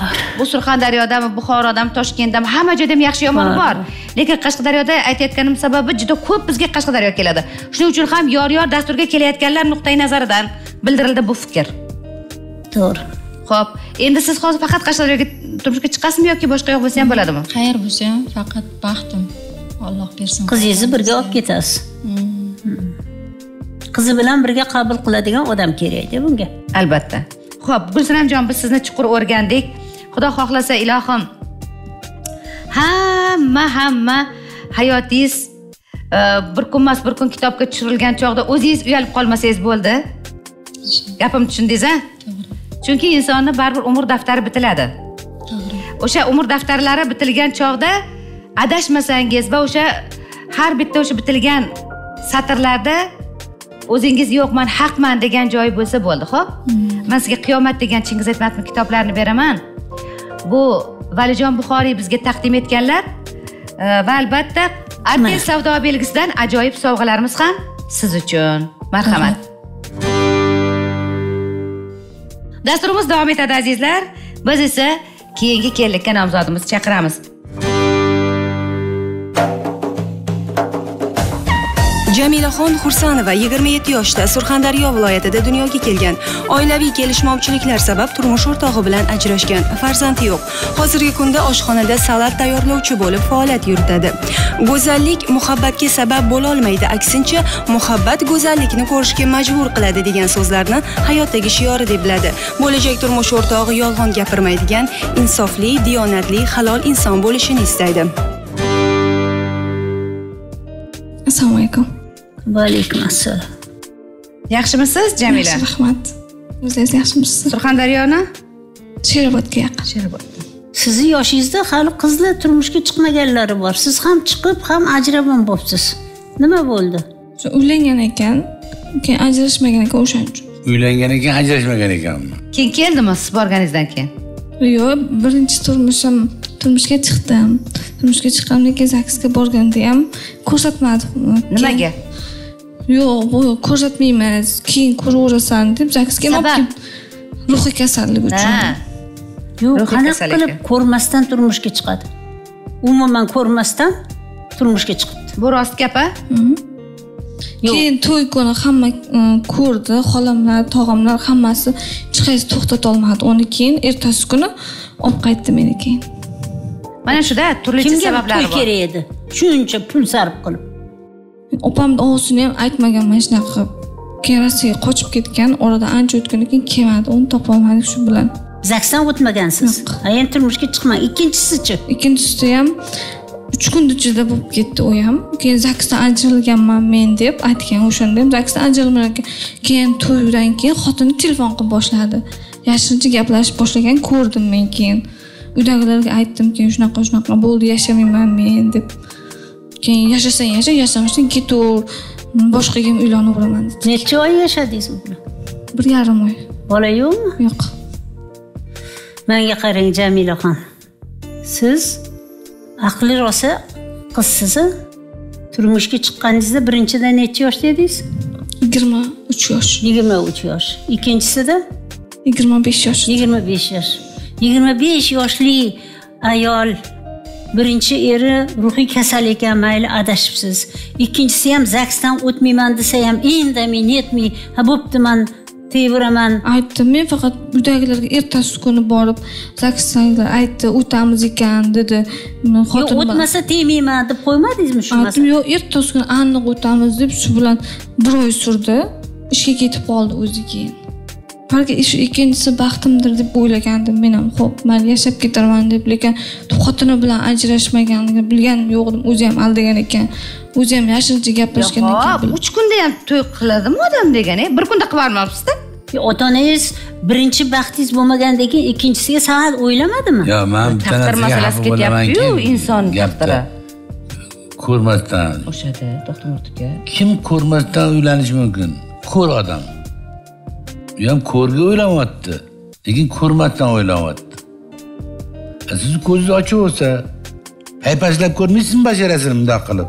bor. bu surxondaryodami buxorodami toshkentdami hamma joyda ham yaxshi yomoni Bor. lekin qashqadaryoda aytayotganim sababi juda ko'p bizga qashqadaryo keladi. Shuning uchun ham yor yor dasturga kelayotganlar nuqtai nazaridan bildirildi bu fikr. To'g'ri. Ho'p endi siz hozir faqat qashqadaryoga turmushga chiqasizmi yoki boshqa yoq bo'lsa ham bo'ladimi? Xayr bo'lsa ham faqat baxtim. Alloh bersin. Qizingizni birga olib ketasiz. Hmm. Qizi bilan birga qabul qiladigan odam kerakda bunga. Albatta. Ho'p gulsanamjon biz sizni chuqur o'rgandik. Xudo xohlasa ilohim hamma hamma hayotingiz e, bir kun emas bir kun kitobga tushirilgan chog'da o'zingiz uyalib qolmasangiz bo'ldi. Gapimni tushundingiz a chunki insonni baribir umr daftari bitiladi. O'sha umr daftarlari bitilgan chog'da adashmasangiz va o'sha har bitta o'sha bitilgan satrlarda o'zingiz yo'q man haqman degan joyi bo'lsa bo'ldi ho'p man sizga qiyomat degan chingiz aytmatovni kitoblarini beraman? Bu valijon buxoriy bizga taqdim etganlar E, va albatta artel savdo belgisidan ajoyib sovg'alarimiz ham siz uchun. Marhamat. Dasturimiz davom etadi azizlar. Biz esa keyingi kellikka nomzodimizni chaqiramiz jamilaxon xursanova 27 yoshda surxondaryo viloyatida dunyoga kelgan. Oilaviy kelishmovchiliklar sabab turmush o'rtog'i bilan ajrashgan. Farzandi yo'q. Hozirgi kunda oshxonada salat tayyorlovchi bo'lib faoliyat yuritadi. Go'zallik muhabbatga sabab bo'lolmaydi. Aksincha muhabbat go'zallikni ko'rishga majbur qiladi degan so'zlarni hayotdagi shiori deb biladi. Bo'lajak turmush o'rtog'i yolg'on gapirmaydigan insofli diyonatli halol inson bo'lishini istaydi. Assalomu alaykum. Va alaykum assalom yaxshimisiz jamila? Yaxshi rahmat. O'zingiz yaxshimisiz? Surxondaryoni sherobodga yaqin. Sherobod. Sizni yoshingizda hali qizlar turmushga chiqmaganlari bor. Siz ham chiqib ham ajrab ham bo'libsiz. Nima bo'ldi? Shu uylangan ekan keyin ajrashmagan ekan o'shaning uchun. Uylangan ekan ajrashmagan ekanmi keyin keldimi siz borganingizdan keyin? Yo'q birinchi turmushim turmushga chiqdim. Turmushga chiqqandan keyin zagsga borganda ham ko'rsatmadi nimaga yo'q bu ko'rsatmaymiz keyin ko'raverasan deb zagsga olib kelib ruhiy kasallik uchun. Yo'q qanaqa qilib ko'rmasdan turmushga chiqadi? Umuman ko'rmasdan turmushga chiqibdi. Bu rost gap a Yo'q. keyin to'y kuni hamma ko'rdi xolamlar tog'amlar hammasi hech qaysi to'xtatolmadi uni keyin ertasi kuni olib qaytdi meni keyin. Mana shuda turlicha kimga bu sabablari to'y bor. kerak edi? Shuncha pul sarf qilib opamni og'zini ham aytmaganman shunaqa. Qilib keyin rossiyaga qochib ketgan oradan ancha o'tgandan keyin kelmadi uni topolmadik shu bilan. Zagsdan o'tmagansiz? Yo'q. endi turmushga chiqmang. Ikkinchisichi? Ikkinchisida ham uch kun ichida bo'lib ketdi u ham. Keyin zagsdan ajralganman men deb aytgan o'shanda ham zagsdan ajralgan ekan keyin to'ydan keyin xotini telefon qilib boshladi. Yashirincha gaplashib boshlagan ko'rdim men keyin. Uydagilarga aytdim keyin shunaqa shunaqa bo'ldi yashamayman men deb keyin yashasang yasha yashamasang ketaver men boshqaga ham uylanaveraman dedi necha oy yashadingiz u bilan bir yarim oy. Bola yo'qmi? Yo'q. Manga qarang jamilaxon siz aqli rosa qizsiz turmushga chiqqaningizda birinchida necha yoshda edingiz yigirma uch yosh. Yigirma uch yosh. Ikkinchisida? Yigirma besh yosh. Yigirma besh yosh. Yigirma besh yoshli ayol birinchi eri ruhiy kasal ekan mayli adashibsiz. Ikkinchisi ham zagsdan o'tmayman desa ham indamay netmay ha bo'pti man teyveraman aytdim men faqat uydagilarga ertasi kuni borib zaksanglar aytdi o'tamiz ekan dedi. Bilan- o'tmasa tegmayman deb qo'ymadingizmi shu aytdim yo'q ertasi kuni aniq o'tamiz deb shu bilan bir oy surdi. Ishga ketib qoldi o'zi keyin balki shu ikkinchisi baxtimdir deb o'ylagandim. Men ham ho'p mayli yashab ketaman deb lekin xotini bilan ajrashmaganligini bilganim yo'q edim o'zi ham aldagan ekan o'zi ham yashirincha gaplashgandan hop keyin uch kunda ham to'y qiladimi odam degan e bir kunda qilib yubormabsizda ota onangiz birinchi baxtingiz bo'lmagandan keyin ikkinchisiga sal o'ylamadimi? Yo man bitta taqdir masalasi ketyaptiyu inson taqdiri. ko'rmasdan. O'shada to'xtam aka kim ko'rmasdan uylanishi mumkin? Ko'r odam u ham ko'rga o'ylanyapti lekin ko'rmasdan o'ylanyapti sizni ko'zingiz ochiq bo'lsa paypaslab ko'rmaysizmi basharasini bundoq qilib?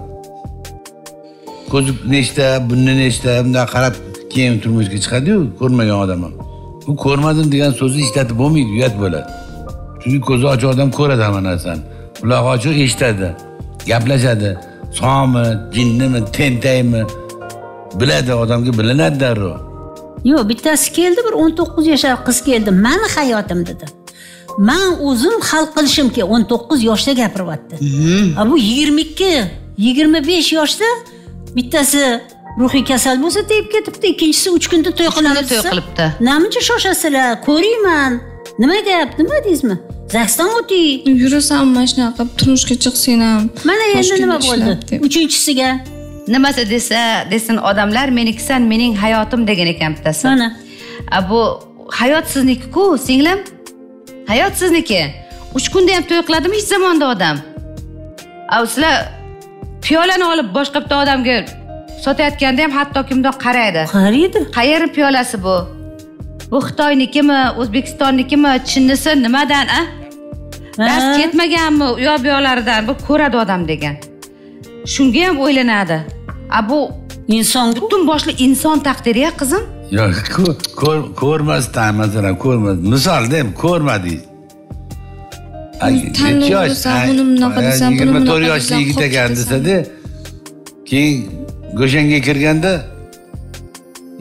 Ko'zi nechta bunni nechta bundoq qarab keyin turmushga chiqadiyu ko'rmagan odam ham. U ko'rmadim degan so'zni ishlatib bo'lmaydi uyat bo'ladi. Chunki ko'zi ochiq odam ko'radi hamma narsani. Quloqi ochiq eshitadi gaplashadi. Somi jinnimi tentakmi biladi odamga bilinadi darrov. Yo'q bittasi keldi bir o'n to'qqiz yashar qiz keldi. Mani hayotim dedi. Man o'zim hal qilishim kerak o'n to'qqiz yoshda gapiryapti a bu yigirma ikki yigirma besh yoshda bittasi ruhiy kasal bo'lsa tegib ketibdi. Ikkinchisi uch kunda to'y qilamiz to'y qilibdi. namuncha shoshasizlar ko'rayman nima gap nima deysizmi? Zagsdan o'ting yurasan mana shunaqa qilib turmushga chiqsang ham. Mana endi nima bo'ldi? uchinchisiga nimasi desa desin odamlar menikisan mening hayotim degan ekan bittasi. Mana. Bu hayot siznikiku singlim? Hayot sizniki? Uch kunda ham to'y qiladimi hech zamonda odam? A sizlar piyolani olib boshqa bitta odamga sotayotganda ham hattoki bundoq qaraydi. Qaraydi qayerni piyolasi bu? Bu xitoynikimi o'zbekistonnikimi chinnisi nimadan a? Dars ketmaganmi u yoq bu yoqlaridan bu ko'radi odam degan. Shunga ham o'ylanadi a bu inson butun boshli inson taqdiri ya qizim? Yo'q ko- ko'r- ko'rmasdan masalan ko'rmas misolda ham ko'rmadingiz necha yosh? yigirma to'rt yoshli yigit ekan desada keyin go'shanga kirganda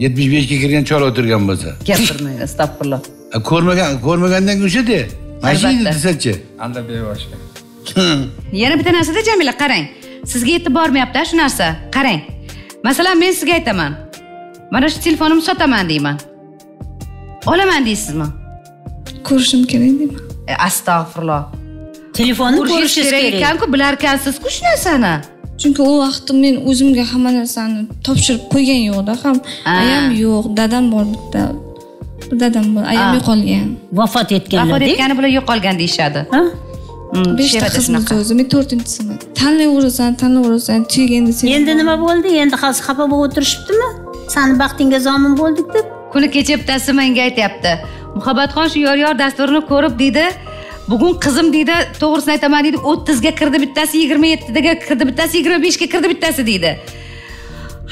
yetmish beshga kirgan chol o'tirgan bo'lsa. Gapirmang astag'firulloh. Ko'rmagan ko'rmagandan keyin o'shada mana shu edi Albatta. desachi anda bevosha. Yana bitta narsada jamila qarang sizga yetib bormayapti shu narsa. Qarang. Masalan men sizga aytaman. Mana shu telefonimni sotaman deyman. Olaman deysizmi? Ko'rishim kerak deyman. E, astag'firulloh. Telefonni ko'rishingiz kerak ekanku bilarkansizku shu narsani. Chunki u vaqtda men o'zimga hamma narsani topshirib qo'ygan yo'qda ham. Ayam yo'q dadam bor bitta. Bir dadam bor ayam yo'qolgan. Vafot vafot etganlar etgani bilan yo'qolgan deyishadi. Ha? Beshta she'rada qizimiz shunaqa. o'zi men to'rtinchisiman tanlayverasan tanlayverasan chegin desang endi nima bo'ldi? Endi hozir xafa bo'lib o'tirishibdimi sani baxtingga zomin bo'ldik deb. Kuni kecha bittasi menga aytyapti. Muhabbatxon shu yor yor dasturini ko'rib deydi bugun qizim deydi to'g'risini aytaman deydi o'ttizga kirdi bittasi yigirma yettiga kirdi bittasi yigirma beshga kirdi bittasi deydi.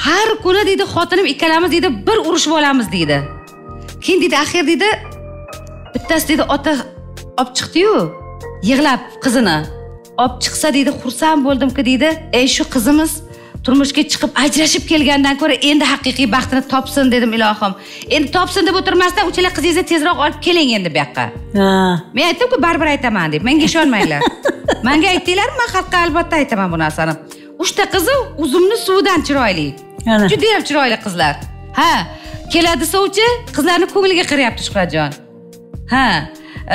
Har kuni deydi xotinim ikkalamiz deydi bir urushib olamiz deydi. Keyin deydi axir deydi bittasi deydi ota olib chiqdiyu yig'lab qizini olib chiqsa deydi xursand bo'ldimki deydi. Ey shu qizimiz turmushga chiqib ajrashib kelgandan ko'ra endi haqiqiy baxtini topsin dedim ilohim. Endi topsin deb o'tirmasdan uchala qizingizni tezroq olib keling endi bu yoqqa. Men aytdimku baribir aytaman deb. Menga ishonmanglar. Manga aytdinglarmi man xalqqa albatta aytaman bu narsani. Uchta qizi uzumni suvidan chiroyli. Judayam chiroyli qizlar. Ha keladi sovchi qizlarni ko'ngliga qarayapti shuhratjon. Ha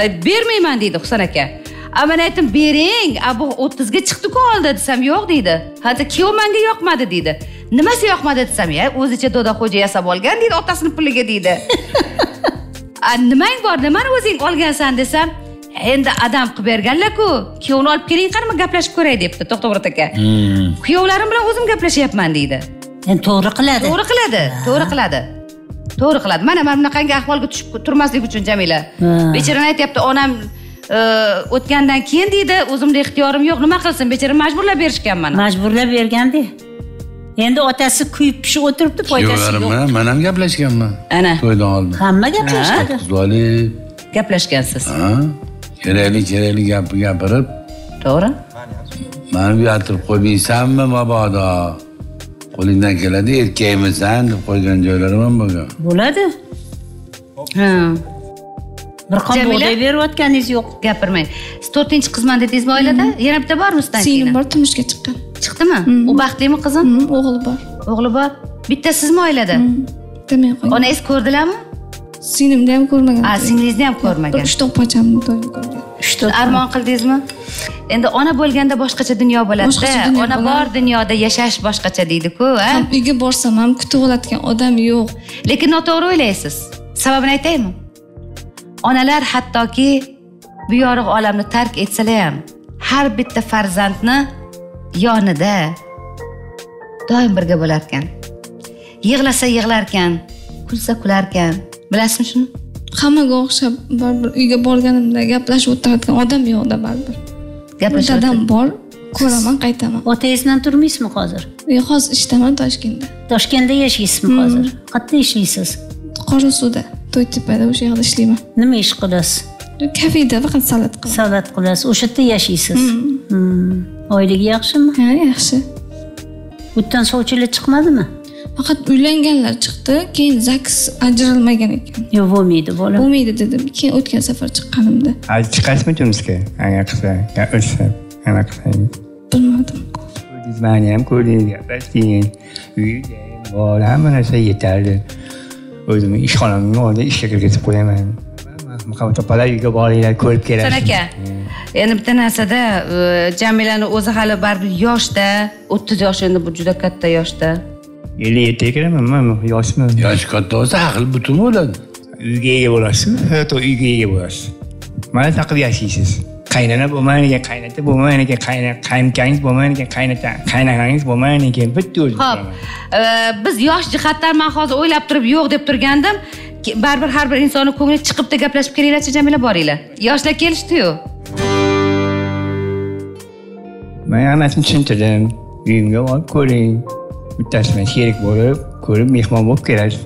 e, bermayman deydi husan aka a man aytdim bering. A bu o'ttizga chiqdiku oldi desam yo'q deydi. Hata kuyov manga yoqmadi deydi. Nimasi yoqmadi desam ya? O'zicha do'daxo'ja yasab olgan deydi otasini puliga deydi. A nimang bor? Nimani o'zing olgansan desam endi adam qilib berganlar-ku. Kuyovni olib keling qani gaplashib ko'ray debdi to'xtamurod aka. Kuyovlarim bilan o'zim gaplashyapman deydi. Endi to'g'ri qiladi. To'g'ri qiladi to'g'ri qiladi. To'g'ri qiladi. Mana mana bunaqangi ahvolga tushib turmaslik uchun jamila. Bechorani aytyapti onam o'tgandan keyin deydi o'zimda ixtiyorim yo'q nima qilsin bechora majburlab berishgan mana majburlab berganda endi otasi kuyib pishib o'tiribdi foydasi yo'q. bilan man ham gaplashganman ana. To'ydan oldin. Hamma gaplashadi gaplashgansiz. Ha kerakli kerakli gapni gapirib. To'g'ri. Mani uyaltirib qo'ymaysanmi mabodo? Qo'lingdan keladi erkakmisan deb qo'ygan joylarim ham bo'lgan. Bo'ladi. Ha bir Jamila? bug'doy berayotganingiz yo'q gapirmang. Siz to'rtinchi qizman dedingizmi oilada? Yana bitta bormi sizdan singlim bor turmushga chiqqan. Chiqdimi? U baxtlimi qizim? Mm, o'g'li bor. O'g'li bor. Bitta sizmi oilada? Bitta men qolgan onangiz ko'rdilarmi? Singlimni ham ko'rmagan. A singlingizni ham bir ko'rmagan uch to'rt pachamni to'yini ko'rgan siz armon qildingizmi? Endi ona bo'lganda boshqacha dunyo bo'ladida. Ona bor dunyoda yashash boshqacha deydiku a uyga borsam ham kutib oladigan odam yo'q. Lekin noto'g'ri o'ylaysiz. Sababini aytaymi onalar hattoki bu yorug' olamni tark etsalar ham har bitta farzandni yonida doim birga bo'larkan. Yig'lasa yig'larkan kulsa kularkan. Bilasizmi shuni? Hammaga o'xshab baribir uyga borganimda gaplashib o'tiradigan odam yo'qda baribir. Bir gaplashib dadam bor ko'raman qaytaman. Otangiz bilan turmaysizmi hozir? Hozir ishdaman toshkentda. Toshkentda yashaysizmi hozir. Qayerda ishlaysiz qorasuda to'ytepada o'sha yerda ishlayman nima ish qilasiz kafeda faqat salat qilaman salat qilasiz o'sha yerda yashaysiz oyligi yaxshimi ha yaxshi bu yerdan sovchilar chiqmadimi faqat uylanganlar chiqdi keyin zaks ajralmagan ekan yo'q bo'lmaydi bola bo'lmaydi dedim keyin o'tgan safar chiqqanimda chiqasizmi turmushga agar qilsa ya o'lsa nima qilsangiz bilmadim ko'rdingiz mani ham ko'rdingiz gaplashdingiz uyda bor hamma narsa yetarli o'zimni ishxonamni oldida ishga kirgizib qo'yaman muhabbat opalar uyga boringlar ko'rib kelasiz aka endi bitta narsada jamilani o'zi hali baribir yoshda o'ttiz yosh endi bu juda katta yoshda ellik yettiga kiraman man yoshman yoshi katta bo'lsa aql butun bo'ladi uyga ega bo'lasiz hatto uyga ega bo'lasiz mana qilib yashaysiz qaynona bo'lmagan ekan qaynota bo'lmagan ekan qaynokangiz bo'lmagan ekan qaynota qaynonangiz bo'lmagan ekan bitta o'zim ho'p. biz yosh jihatdan man hozir o'ylab turib yo'q deb turgandim. Baribir har bir insonni ko'ngli chiqibdi gaplashib kelinglarchi jamila boringlar. Yoshlar kelishdiyu. Man hammasini tushuntirdim. Uyimga borib ko'ring. Bittasi bilan sherik bo'lib ko'rib mehmon bo'lib kelasiz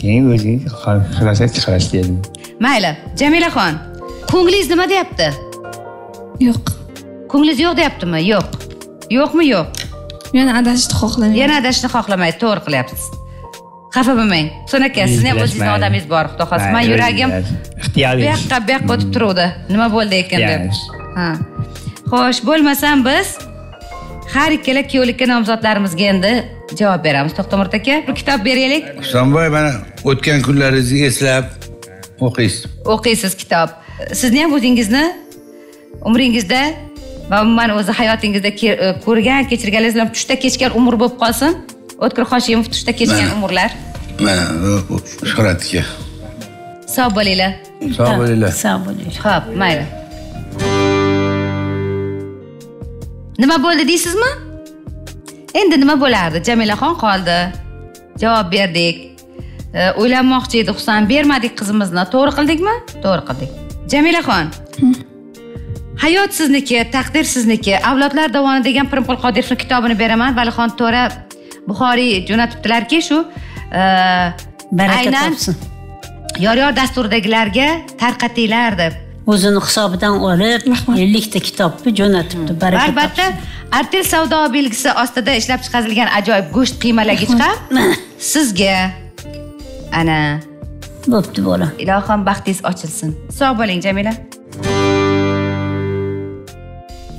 keyin o'zingiz xulosa chiqarasiz dedim. Mayli. Jamilaxon ko'nglingiz nima deyapti yo'q. Ko'nglingiz yo'q deyaptimi? Yo'q. Yo'qmi? Yo'q. Yana adashishni xohlamayman yana adashishni xohlamaydi. To'g'ri qilyapsiz. Xafa bo'lmang. Husan aka sizni ham o'zingizni odamingiz bor. Xudo xohlasa. Man yuragim bu ixtiyoringiz yoqqa bu yoqqa o'tib turuvdi. Nima bo'ldi ekan deb. Ha. Xo'sh bo'lmasam biz har ikkala kuyovlikka nomzodlarimizga endi javob beramiz. To'xtamurod aka bir kitob beraylik. Husanboy mana o'tgan kunlaringizni eslab o'qiysiz. O'qiysiz kitob. Sizni ham o'zingizni umringizda va umuman o'zi hayotingizda e, ko'rgan kechirganlaringiz bilan tushda kechgan umr bo'lib qolsin. O'tkir hoshimov tushda kechgan umrlar. Mana bu shuhratga. Sog' bo'linglar. Sog' bo'linglar. sog' bo'ling ho'p mayli. Nima bo'ldi deysizmi? Endi nima bo'lardi? Jamilaxon qoldi. Javob berdik. E, o'ylanmoqchi edi husan bermadik qizimizni. To'g'ri qildikmi? To'g'ri qildik. Jamilaxon hayot sizniki taqdir sizniki. Avlodlar dovoni degan pirimqul qodirovni kitobini beraman. Valixon to'ra buxoriy jo'natibdilarki shu e, baraka aynan topsin. yor yor dasturidagilarga tarqatinglar deb o'zini hisobidan olib ellikta kitobni jo'natibdi. Baraka albatta artel savdo belgisi ostida ishlab chiqarilgan ajoyib go'sht qiymalagich ham sizga ana. Topsin. bo'pti bola ilohim baxtingiz ochilsin. Sog' bo'ling jamila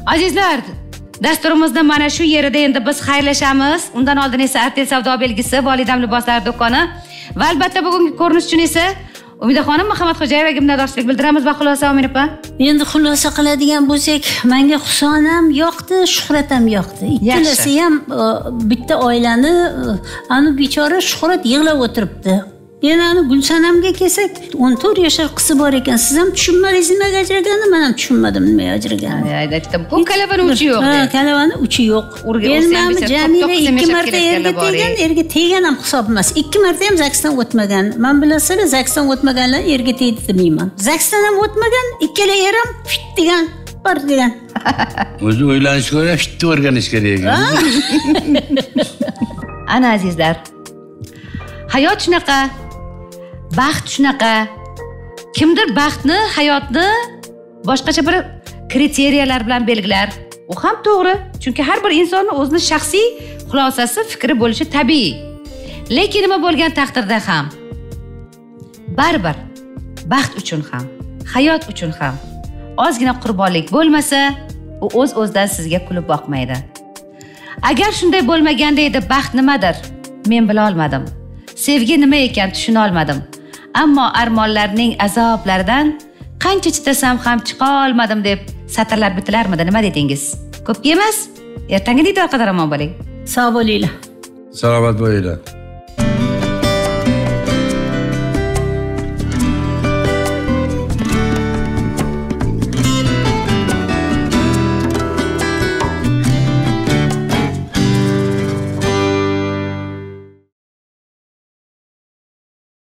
azizlar dasturimizda mana shu yerida endi biz xayrlashamiz. Undan oldin esa artel savdo belgisi volidam liboslar do'koni va albatta bugungi ko'rinish uchun esa umidaxonim muhammadxo'jayevaga minnatdorchilik bildiramiz. Va xulosa omin opa. Endi xulosa qiladigan bo'lsak manga huson ham yoqdi shuhrat ham yoqdi. Ikkalasi ham e, bitta oilani e, ani bechora shuhrat yig'lab o'tiribdi yana ani gulsanamga kelsak o'n to'rt yashar qizi bor ekan. Siz ham tushunmadingiz nimaga ajraganini man ham tushunmadim nimaga ajraganini aytdim. Bu kalavani uchi yo'q kalavani uchi yo'q. Bitta jamila ikki marta erga bor, tegan erga tegan ham hisob emas. Ikki marta ham zagsdan o'tmagan. Man bilasizlar zagsdan o'tmaganlar erga tegdi demayman zagsdan ham o'tmagan ikkala er ham fit degan bir degan. O'zi o'ylanishga ko'ra bitta o'rganish kerak ana azizlar. Hayot shunaqa baxt shunaqa. Kimdir baxtni hayotni boshqacha bir kriteriyalar bilan belgilar. U ham to'g'ri chunki har bir insonni o'zini shaxsiy xulosasi fikri bo'lishi tabiiy. Lekin nima bo'lgan taqdirda ham? Baribir baxt uchun ham hayot uchun ham ozgina qurbonlik bo'lmasa u o'z o'zidan sizga kulib boqmaydi. Agar shunday bo'lmaganda edi baxt nimadir? Men bila olmadim sevgi nima ekan tushuna olmadim ammo armonlarning azoblaridan qancha chidasam ham chiqa olmadim deb satrlar bitilarmidi? Nima dedingiz? Ko'pga emas ertangi diydor qadar omon bo'ling. Sog' bo'linglar. Salomat bo'linglar